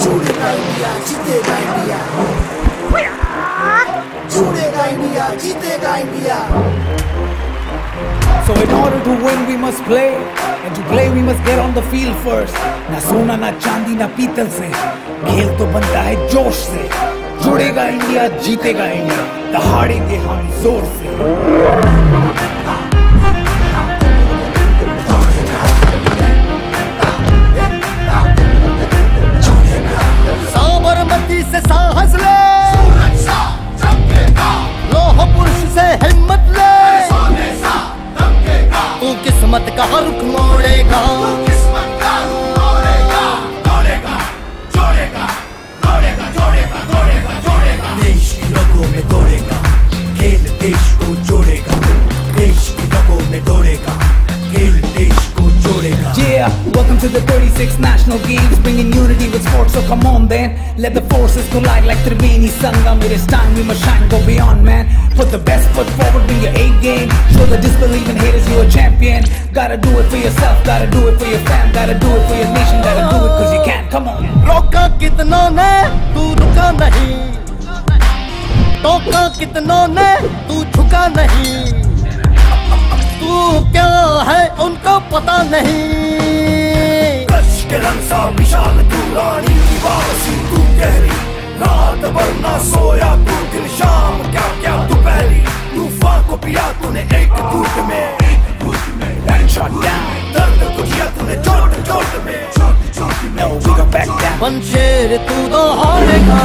जुड़ेगा इंडिया जीतेगा इंडिया जुड़ेगा इंडिया जीतेगा India So in order to win, we must play. And to play, we must get on the field first. ना सोना ना चांदी ना पीतल से खेल तो बनता है जोश से जुड़ेगा इंडिया जीतेगा इंडिया दहाड़ेंगे हम ज़ोर से किस्मत का रुख मोड़ेगा देश की रगों में दौड़ेगा खेल देश को जोड़ेगा देश की रगों में दौड़ेगा खेल देश को जोड़ेगा Yeah, welcome to the 36th National Games, bringing unity with sports. So come on, then, let the forces collide like Triveni Sangam. It is time we must shine, go beyond, man. Put the best game. Show the disbelieving haters you're a champion. Gotta do it for yourself, gotta do it for your fam, gotta do it for your nation, gotta do it cause you can. Come on. रोका कितनों ने तू रुका नहीं टोका कितनों ने तू झुका नहीं तू क्या है उनको पता नहीं कश के रंग सा विशाल तूने एक घूट में Shot down, दर्द को किया तूने चोट चोट में No, we go back down. पंचेर तू तो हारेगा